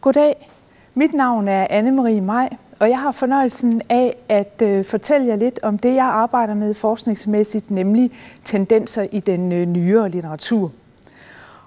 Goddag. Mit navn er Anne-Marie Maj, og jeg har fornøjelsen af at øh, fortælle jer lidt om det, jeg arbejder med forskningsmæssigt, nemlig tendenser i den øh, nyere litteratur.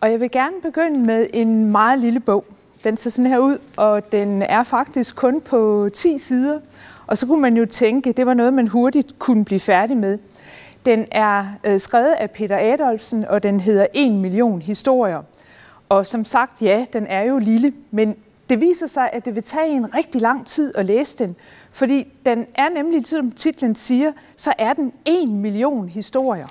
Og jeg vil gerne begynde med en meget lille bog. Den ser sådan her ud, og den er faktisk kun på 10 sider. Og så kunne man jo tænke, det var noget, man hurtigt kunne blive færdig med. Den er øh, skrevet af Peter Adolfsen, og den hedder 1 million historier. Og som sagt, ja, den er jo lille, men det viser sig, at det vil tage en rigtig lang tid at læse den, fordi den er nemlig, som titlen siger, så er den en million historier.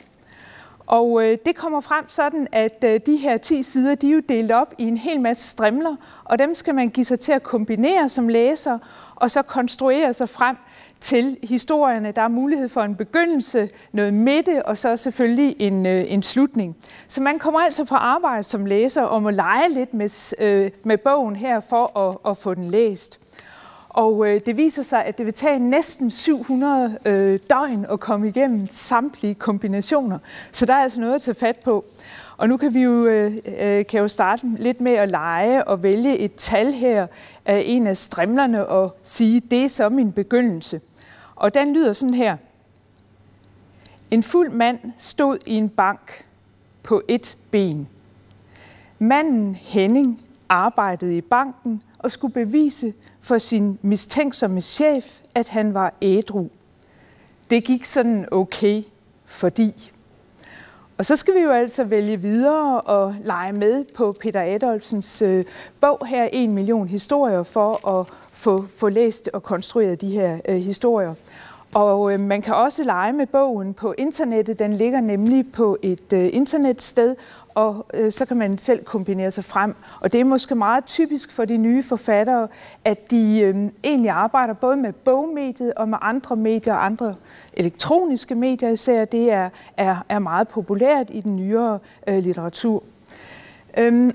Og øh, det kommer frem sådan, at øh, de her 10 sider, de er jo delt op i en hel masse strimler, og dem skal man give sig til at kombinere som læser, og så konstruere sig frem til historierne. Der er mulighed for en begyndelse, noget midte, og så selvfølgelig en, øh, en slutning. Så man kommer altså på arbejde som læser og må lege lidt med, øh, med bogen her for at, at få den læst. Og øh, det viser sig, at det vil tage næsten 700 øh, døgn at komme igennem samtlige kombinationer. Så der er altså noget at tage fat på. Og nu kan vi jo, øh, øh kan jo starte lidt med at lege og vælge et tal her af en af strimlerne og sige, det er så min begyndelse. Og den lyder sådan her. En fuld mand stod i en bank på et ben. Manden Henning arbejdede i banken og skulle bevise for sin mistænksomme chef, at han var ædru. Det gik sådan okay, fordi. Og så skal vi jo altså vælge videre og lege med på Peter Adolfsens øh, bog her, En million historier, for at få, få læst og konstrueret de her øh, historier. Og øh, man kan også lege med bogen på internettet. Den ligger nemlig på et øh, internetsted, og øh, så kan man selv kombinere sig frem. Og det er måske meget typisk for de nye forfattere, at de øh, egentlig arbejder både med bogmediet og med andre medier, andre elektroniske medier især. Det er, er, er meget populært i den nyere øh, litteratur. Øhm,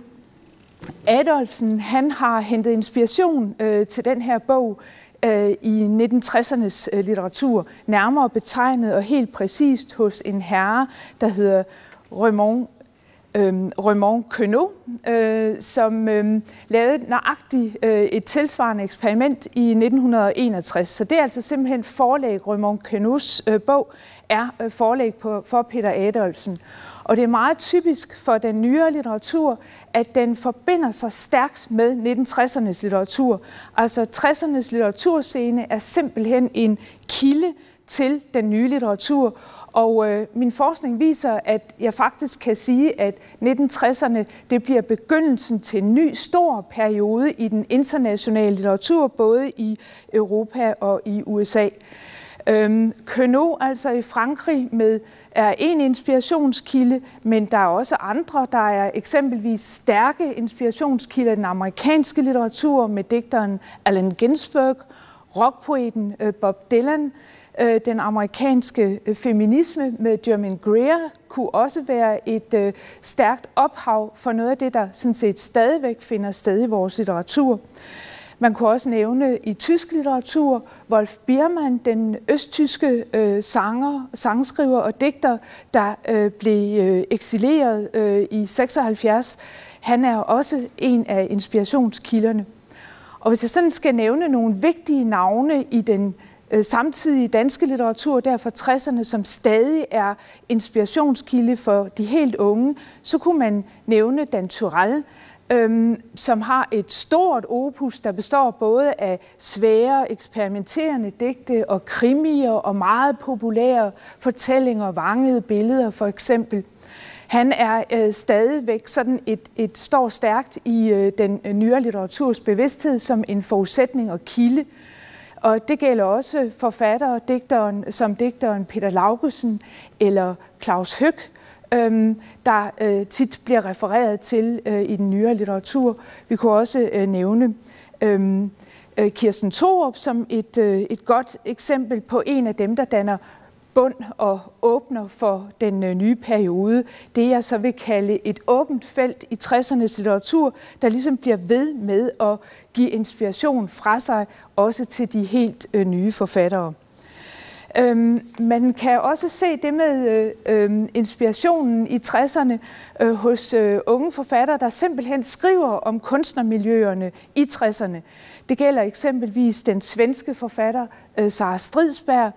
Adolfsen han har hentet inspiration øh, til den her bog Øh, i 1960'ernes øh, litteratur, nærmere betegnet og helt præcist hos en herre, der hedder Raymond øh, Raymond Queneau, øh, som øh, lavede nøjagtigt øh, et tilsvarende eksperiment i 1961. Så det er altså simpelthen forlæg, Raymond Queneaus øh, bog, er øh, forlæg på, for Peter Adolfsen. Og det er meget typisk for den nyere litteratur, at den forbinder sig stærkt med 1960'ernes litteratur. Altså 60'ernes litteraturscene er simpelthen en kilde til den nye litteratur, og øh, min forskning viser, at jeg faktisk kan sige, at 1960'erne det bliver begyndelsen til en ny stor periode i den internationale litteratur, både i Europa og i USA. Øhm, Queneau, altså i Frankrig, med, er en inspirationskilde, men der er også andre. Der er eksempelvis stærke inspirationskilder i den amerikanske litteratur med digteren Allen Ginsberg, rockpoeten øh, Bob Dylan, Øh, den amerikanske øh, feminisme med German Greer kunne også være et øh, stærkt ophav for noget af det, der sådan set stadigvæk finder sted i vores litteratur. Man kunne også nævne i tysk litteratur Wolf Biermann, den østtyske øh, sanger, sangskriver og digter, der øh, blev øh, eksileret øh, i 76. Han er også en af inspirationskilderne. Og hvis jeg sådan skal nævne nogle vigtige navne i den øh, samtidige danske litteratur der fra 60'erne, som stadig er inspirationskilde for de helt unge, så kunne man nævne Dan Turell, øhm, som har et stort opus, der består både af svære, eksperimenterende digte og krimier og meget populære fortællinger, vangede billeder for eksempel. Han er øh, stadigvæk sådan et, et står stærkt i øh, den øh, nyere litteraturs bevidsthed som en forudsætning og kilde og det gælder også forfattere digteren, som digteren Peter Laugesen eller Claus Høg, øhm, der øh, tit bliver refereret til øh, i den nyere litteratur. Vi kunne også øh, nævne øhm, øh, Kirsten Thorup som et, øh, et godt eksempel på en af dem, der danner bund og åbner for den øh, nye periode. Det jeg så vil kalde et åbent felt i 60'ernes litteratur, der ligesom bliver ved med at give inspiration fra sig, også til de helt øh, nye forfattere. Øhm, man kan også se det med øh, øh, inspirationen i 60'erne øh, hos øh, unge forfattere, der simpelthen skriver om kunstnermiljøerne i 60'erne. Det gælder eksempelvis den svenske forfatter øh, Sara Stridsberg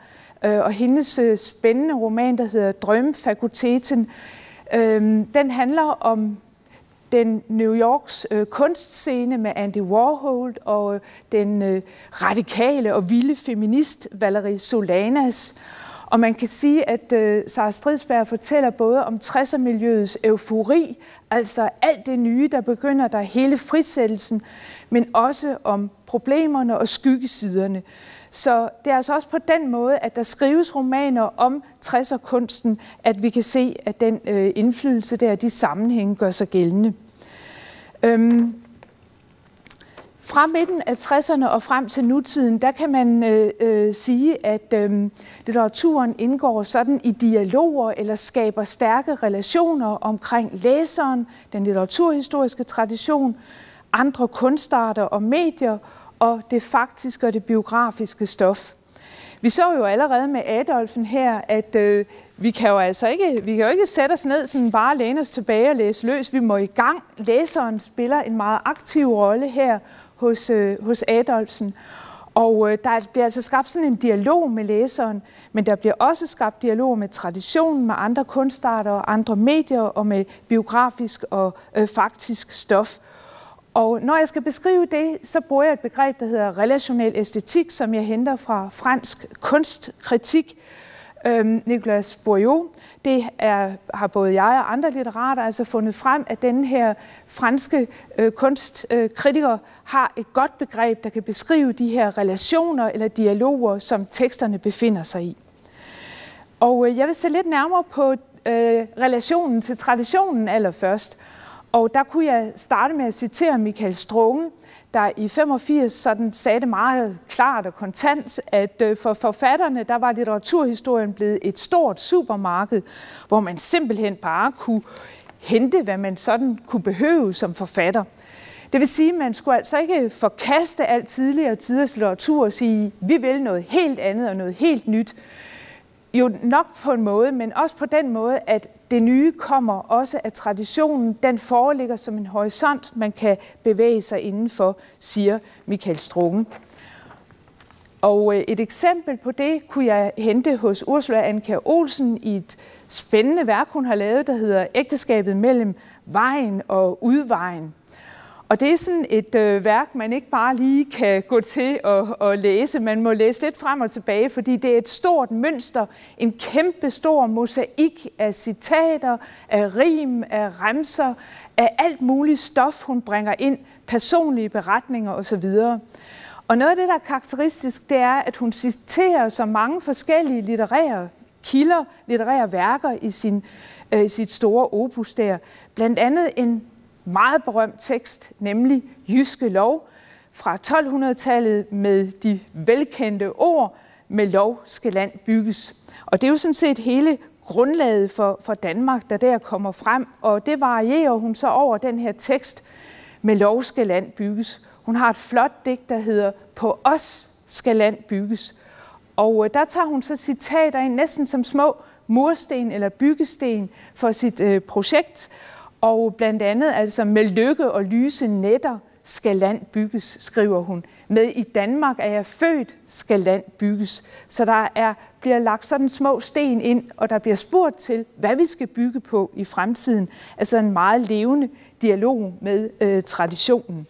Øh, og hendes øh, spændende roman, der hedder Drømfakulteten. Øh, den handler om den New Yorks øh, kunstscene med Andy Warhol og øh, den øh, radikale og vilde feminist Valerie Solanas. Og man kan sige, at øh, Sara Stridsberg fortæller både om 60'er-miljøets eufori, altså alt det nye, der begynder der hele frisættelsen, men også om problemerne og skyggesiderne. Så det er altså også på den måde, at der skrives romaner om 60'er-kunsten, at vi kan se, at den øh, indflydelse der, de sammenhænge gør sig gældende. Øhm, fra midten af 60'erne og frem til nutiden, der kan man øh, øh, sige, at øh, litteraturen indgår sådan i dialoger eller skaber stærke relationer omkring læseren, den litteraturhistoriske tradition, andre kunstarter og medier og det faktiske og det biografiske stof. Vi så jo allerede med Adolfen her, at øh, vi kan jo altså ikke, vi kan jo ikke sætte os ned sådan bare læne os tilbage og læse løs. Vi må i gang. Læseren spiller en meget aktiv rolle her hos, øh, hos Adolfsen. Og øh, der bliver altså skabt sådan en dialog med læseren, men der bliver også skabt dialog med traditionen, med andre kunstarter og andre medier og med biografisk og øh, faktisk stof. Og når jeg skal beskrive det, så bruger jeg et begreb, der hedder relationel æstetik, som jeg henter fra fransk kunstkritik. Øhm, Nicolas Bourriaud, det er, har både jeg og andre litterater altså fundet frem, at den her franske øh, kunstkritiker øh, har et godt begreb, der kan beskrive de her relationer eller dialoger, som teksterne befinder sig i. Og øh, jeg vil se lidt nærmere på øh, relationen til traditionen allerførst. Og der kunne jeg starte med at citere Michael Strunge, der i 85 sådan sagde det meget klart og kontant, at øh, for forfatterne, der var litteraturhistorien blevet et stort supermarked, hvor man simpelthen bare kunne hente, hvad man sådan kunne behøve som forfatter. Det vil sige, at man skulle altså ikke forkaste alt tidligere tiders litteratur og sige, vi vil noget helt andet og noget helt nyt. Jo nok på en måde, men også på den måde, at det nye kommer også af traditionen. Den foreligger som en horisont, man kan bevæge sig indenfor, siger Michael Strunge. Og øh, et eksempel på det kunne jeg hente hos Ursula Anka Olsen i et spændende værk, hun har lavet, der hedder Ægteskabet mellem vejen og udvejen. Og det er sådan et øh, værk, man ikke bare lige kan gå til og, og læse. Man må læse lidt frem og tilbage, fordi det er et stort mønster, en kæmpe stor mosaik af citater, af rim, af remser, af alt muligt stof, hun bringer ind, personlige beretninger osv. Og noget af det, der er karakteristisk, det er, at hun citerer så mange forskellige litterære kilder, litterære værker i sin, øh, sit store opus der. Blandt andet en meget berømt tekst, nemlig Jyske Lov fra 1200-tallet med de velkendte ord, med lov skal land bygges. Og det er jo sådan set hele grundlaget for, for Danmark, der der kommer frem, og det varierer hun så over den her tekst, med lov skal land bygges. Hun har et flot digt, der hedder På os skal land bygges. Og øh, der tager hun så citater ind, næsten som små mursten eller byggesten for sit øh, projekt. Og blandt andet altså med lykke og lyse netter skal land bygges, skriver hun. Med i Danmark er jeg født, skal land bygges. Så der er, bliver lagt sådan små sten ind, og der bliver spurgt til, hvad vi skal bygge på i fremtiden. Altså en meget levende dialog med øh, traditionen.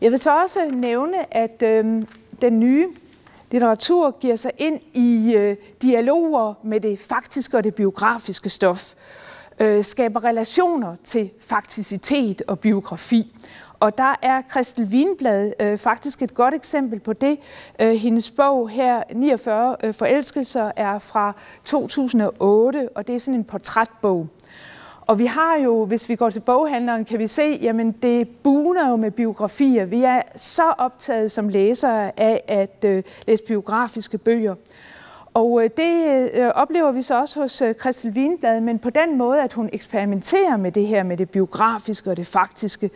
Jeg vil så også nævne, at øh, den nye litteratur giver sig ind i øh, dialoger med det faktiske og det biografiske stof øh, skaber relationer til fakticitet og biografi. Og der er Christel Wienblad øh, faktisk et godt eksempel på det. Øh, hendes bog her, 49 øh, forelskelser, er fra 2008, og det er sådan en portrætbog. Og vi har jo, hvis vi går til boghandleren, kan vi se, jamen det buner jo med biografier. Vi er så optaget som læsere af at øh, læse biografiske bøger. Og øh, det øh, oplever vi så også hos øh, Christel Wienblad, men på den måde, at hun eksperimenterer med det her, med det biografiske og det faktiske.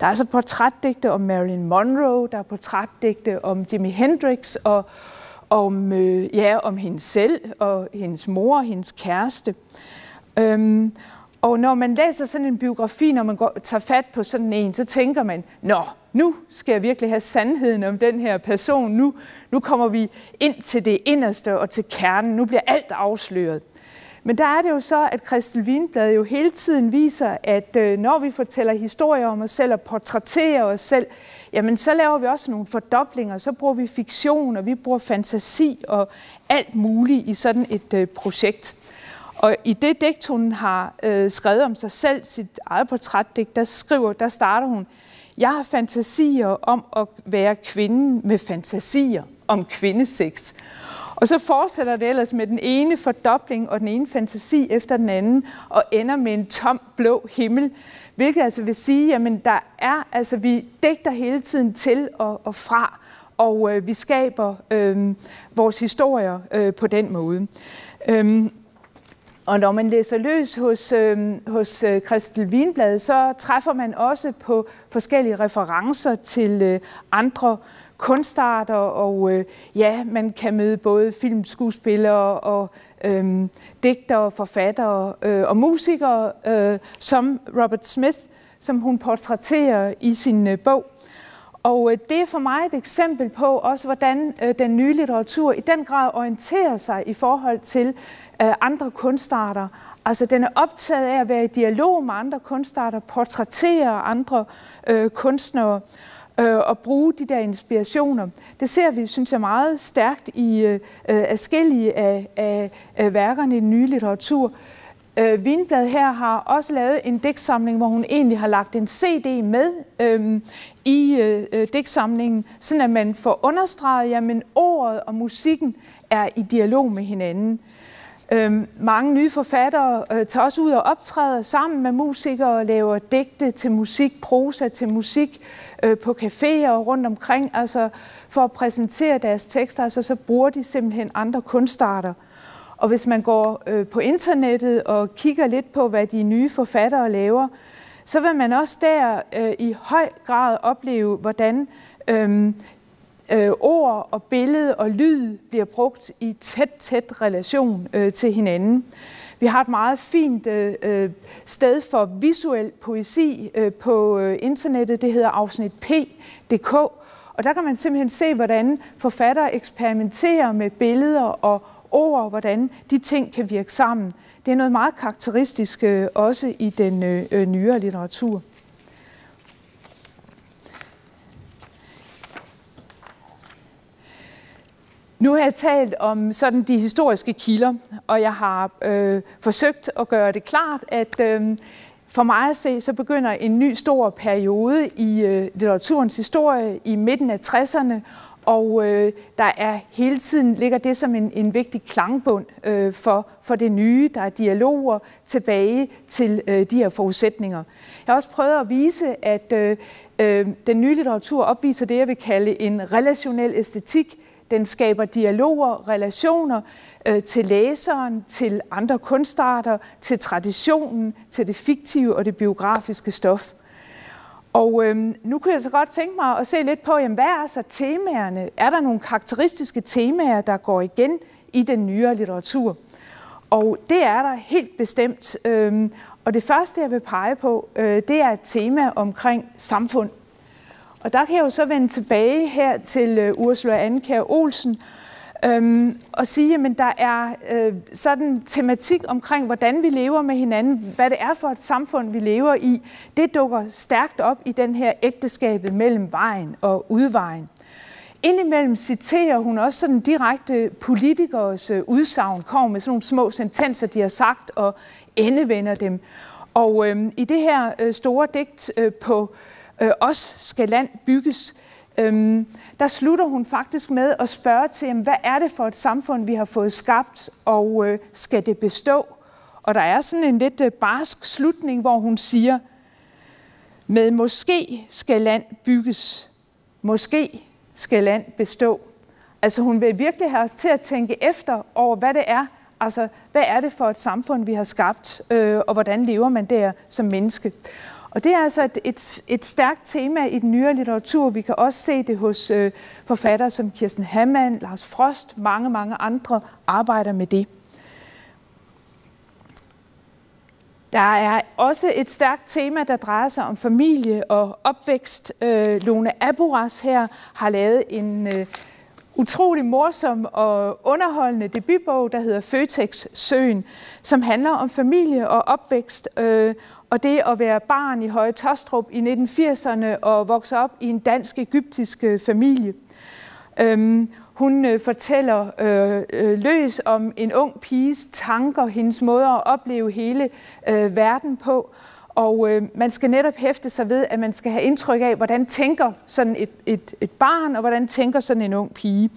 Der er altså portrætdigte om Marilyn Monroe, der er portrætdigte om Jimi Hendrix, og, om, øh, ja, om hende selv og hendes mor og hendes kæreste. Øhm, og når man læser sådan en biografi, når man går, tager fat på sådan en, så tænker man, nå, nu skal jeg virkelig have sandheden om den her person. Nu, nu kommer vi ind til det inderste og til kernen. Nu bliver alt afsløret. Men der er det jo så, at Christel Wienblad jo hele tiden viser, at øh, når vi fortæller historier om os selv og portrætterer os selv, jamen så laver vi også nogle fordoblinger, så bruger vi fiktion, og vi bruger fantasi og alt muligt i sådan et øh, projekt. Og i det digt, hun har øh, skrevet om sig selv, sit eget portrætdigt, der skriver, der starter hun, jeg har fantasier om at være kvinden med fantasier om kvindesex. Og så fortsætter det ellers med den ene fordobling og den ene fantasi efter den anden, og ender med en tom blå himmel, hvilket altså vil sige, at der er, altså vi digter hele tiden til og, og fra, og øh, vi skaber øh, vores historier øh, på den måde. Øh, og når man læser løs hos, øhm, øh, hos Christel Wienblad, så træffer man også på forskellige referencer til øh, andre kunstarter, og øh, ja, man kan møde både filmskuespillere og øh, digtere, forfattere øh, og musikere, øh, som Robert Smith, som hun portrætterer i sin øh, bog. Og øh, det er for mig et eksempel på også, hvordan øh, den nye litteratur i den grad orienterer sig i forhold til øh, andre kunstarter. Altså den er optaget af at være i dialog med andre kunstarter, portrættere andre øh, kunstnere øh, og bruge de der inspirationer. Det ser vi, synes jeg, meget stærkt i øh, afskillige af, af, af værkerne i den nye litteratur. Øh, Vinblad her har også lavet en digtsamling, hvor hun egentlig har lagt en CD med øhm, øh, i øh, digtsamlingen, sådan at man får understreget, at ordet og musikken er i dialog med hinanden. Øh, mange nye forfattere øh, tager også ud og optræder sammen med musikere og laver digte til musik, prosa til musik øh, på caféer og rundt omkring, altså for at præsentere deres tekster, altså så bruger de simpelthen andre kunstarter. Og hvis man går øh, på internettet og kigger lidt på, hvad de nye forfattere laver, så vil man også der øh, i høj grad opleve, hvordan øh, øh, ord og billede og lyd bliver brugt i tæt, tæt relation øh, til hinanden. Vi har et meget fint øh, øh sted for visuel poesi øh, på øh, internettet. Det hedder afsnit p.dk. Og der kan man simpelthen se, hvordan forfattere eksperimenterer med billeder og ord, hvordan de ting kan virke sammen. Det er noget meget karakteristisk øh, også i den øh, øh, nyere litteratur. Nu har jeg talt om sådan de historiske kilder, og jeg har øh, forsøgt at gøre det klart, at øh, for mig at se, så begynder en ny stor periode i øh, litteraturens historie i midten af 60'erne, og øh, der er hele tiden ligger det som en, en vigtig klangbund øh, for, for det nye. Der er dialoger tilbage til øh, de her forudsætninger. Jeg har også prøvet at vise, at øh, øh, den nye litteratur opviser det, jeg vil kalde en relationel æstetik. Den skaber dialoger, relationer øh, til læseren, til andre kunstarter, til traditionen, til det fiktive og det biografiske stof. Og øhm, nu kunne jeg så godt tænke mig at se lidt på, jamen, hvad er så temaerne? Er der nogle karakteristiske temaer, der går igen i den nyere litteratur? Og det er der helt bestemt. Øhm, og det første, jeg vil pege på, øh, det er et tema omkring samfund. Og der kan jeg jo så vende tilbage her til øh, Ursula Anker Olsen, Øhm, og sige, at der er øh, sådan tematik omkring, hvordan vi lever med hinanden, hvad det er for et samfund, vi lever i, det dukker stærkt op i den her ægteskabet mellem vejen og udvejen. Indimellem citerer hun også sådan direkte politikers øh, udsagn, kommer med sådan nogle små sentenser, de har sagt, og endevender dem. Og øh, i det her øh, store digt øh, på øh, Os skal land bygges, øhm, der slutter hun faktisk med at spørge til, jamen, hvad er det for et samfund, vi har fået skabt, og øh, skal det bestå? Og der er sådan en lidt øh, barsk slutning, hvor hun siger, med måske skal land bygges, måske skal land bestå. Altså hun vil virkelig have os til at tænke efter over, hvad det er, altså hvad er det for et samfund, vi har skabt, øh, og hvordan lever man der som menneske. Og det er altså et, et, et stærkt tema i den nyere litteratur. Vi kan også se det hos øh, forfattere som Kirsten Hammann, Lars Frost, mange, mange andre arbejder med det. Der er også et stærkt tema, der drejer sig om familie og opvækst. Øh, Lone Aburas her har lavet en øh, utrolig morsom og underholdende debutbog, der hedder Føtex Søen, som handler om familie og opvækst, øh, og det at være barn i Høje Tostrup i 1980'erne og vokse op i en dansk-egyptisk øh, familie. Øhm, hun øh, fortæller øh, øh, løs om en ung piges tanker, hendes måde at opleve hele øh, verden på. Og øh, man skal netop hæfte sig ved, at man skal have indtryk af, hvordan tænker sådan et, et, et barn, og hvordan tænker sådan en ung pige.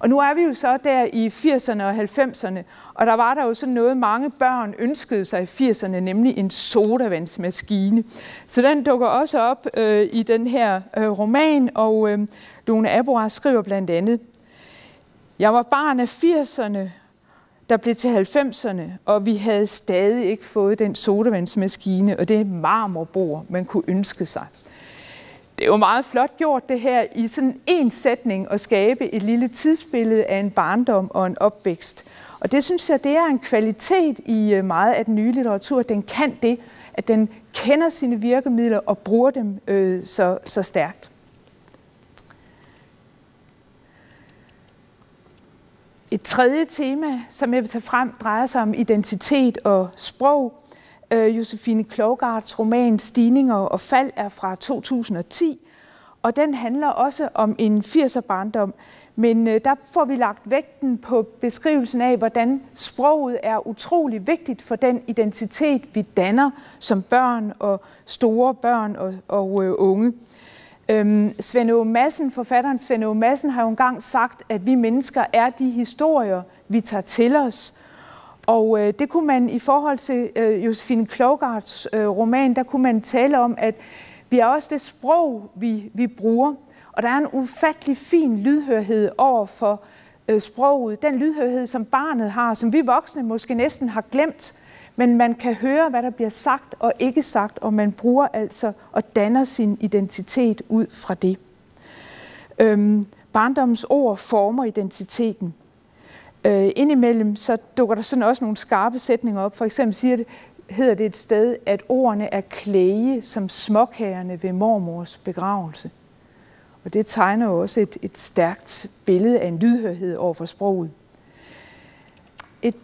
Og nu er vi jo så der i 80'erne og 90'erne, og der var der jo sådan noget, mange børn ønskede sig i 80'erne, nemlig en sodavandsmaskine. Så den dukker også op øh, i den her øh, roman, og øh, Lone Abora skriver blandt andet, Jeg var barn af 80'erne, der blev til 90'erne, og vi havde stadig ikke fået den sodavandsmaskine og det marmorbord, man kunne ønske sig. Det er jo meget flot gjort det her i sådan en sætning at skabe et lille tidsbillede af en barndom og en opvækst. Og det synes jeg, det er en kvalitet i øh, meget af den nye litteratur. Den kan det, at den kender sine virkemidler og bruger dem øh, så, så stærkt. Et tredje tema, som jeg vil tage frem, drejer sig om identitet og sprog. Øh, Josefine Klogards roman Stigninger og fald er fra 2010, og den handler også om en 80'er barndom, men øh, der får vi lagt vægten på beskrivelsen af, hvordan sproget er utrolig vigtigt for den identitet, vi danner som børn og store børn og, og øh, unge. Øhm, Svend Madsen, forfatteren Svend Aage Madsen, har jo engang sagt, at vi mennesker er de historier, vi tager til os. Og øh, det kunne man i forhold til øh, Josefine Klogards øh, roman, der kunne man tale om, at vi er også det sprog, vi, vi bruger. Og der er en ufattelig fin lydhørhed over for øh, sproget. Den lydhørhed, som barnet har, som vi voksne måske næsten har glemt. Men man kan høre, hvad der bliver sagt og ikke sagt, og man bruger altså og danner sin identitet ud fra det. Øhm, barndommens ord former identiteten. Øh, indimellem så dukker der sådan også nogle skarpe sætninger op. For eksempel siger det, hedder det et sted, at ordene er klæge som småkagerne ved mormors begravelse. Og det tegner jo også et, et stærkt billede af en lydhørhed over for sproget. Et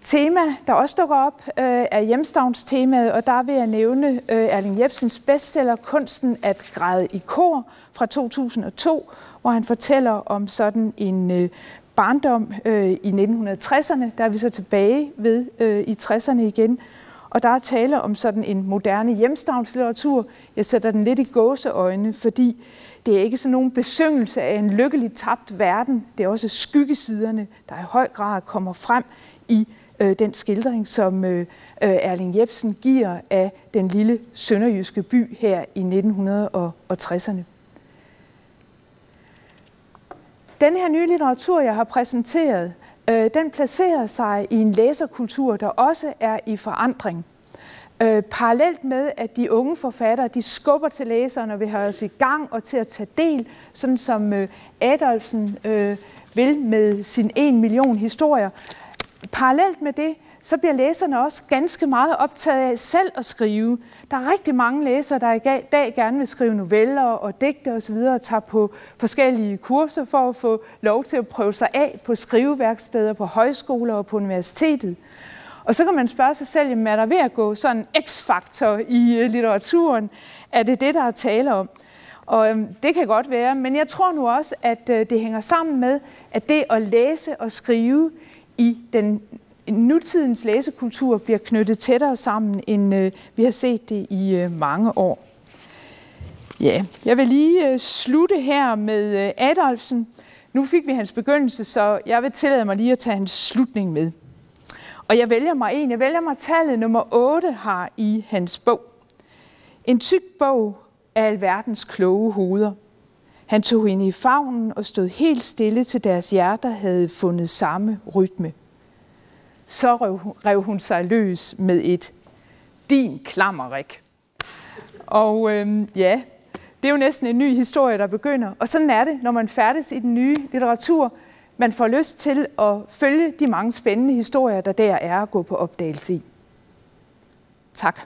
tema, der også dukker op, øh, er hjemstavnstemaet, og der vil jeg nævne øh, Erling Jebsens bestseller Kunsten at græde i kor fra 2002, hvor han fortæller om sådan en øh, barndom øh, i 1960'erne. Der er vi så tilbage ved øh, i 60'erne igen. Og der er tale om sådan en moderne hjemstavnslitteratur. Jeg sætter den lidt i gåseøjne, fordi det er ikke sådan nogen besyngelse af en lykkelig tabt verden. Det er også skyggesiderne, der i høj grad kommer frem i øh, den skildring, som øh, øh Erling Jebsen giver af den lille sønderjyske by her i 1960'erne. Den her nye litteratur, jeg har præsenteret, øh, den placerer sig i en læserkultur, der også er i forandring. Øh, parallelt med, at de unge forfattere, de skubber til læserne og vil have os i gang og til at tage del, sådan som øh, Adolfsen øh, vil med sin en million historier. Parallelt med det, så bliver læserne også ganske meget optaget af selv at skrive. Der er rigtig mange læsere, der i dag gerne vil skrive noveller og digte osv. og tager på forskellige kurser for at få lov til at prøve sig af på skriveværksteder, på højskoler og på universitetet. Og så kan man spørge sig selv, er der ved at gå sådan en x-faktor i øh, litteraturen? Er det det, der er tale om? Og øhm, det kan godt være, men jeg tror nu også, at øh, det hænger sammen med, at det at læse og skrive i den nutidens læsekultur bliver knyttet tættere sammen, end øh, vi har set det i øh, mange år. Ja, jeg vil lige øh, slutte her med øh, Adolfsen. Nu fik vi hans begyndelse, så jeg vil tillade mig lige at tage hans slutning med. Og jeg vælger mig en. Jeg vælger mig tallet nummer 8 har i hans bog. En tyk bog af alverdens kloge hoveder. Han tog hende i favnen og stod helt stille til deres hjerter havde fundet samme rytme så rev, rev hun sig løs med et din klammerik. Og øhm, ja, det er jo næsten en ny historie, der begynder. Og sådan er det, når man færdes i den nye litteratur. Man får lyst til at følge de mange spændende historier, der der er at gå på opdagelse i. Tak.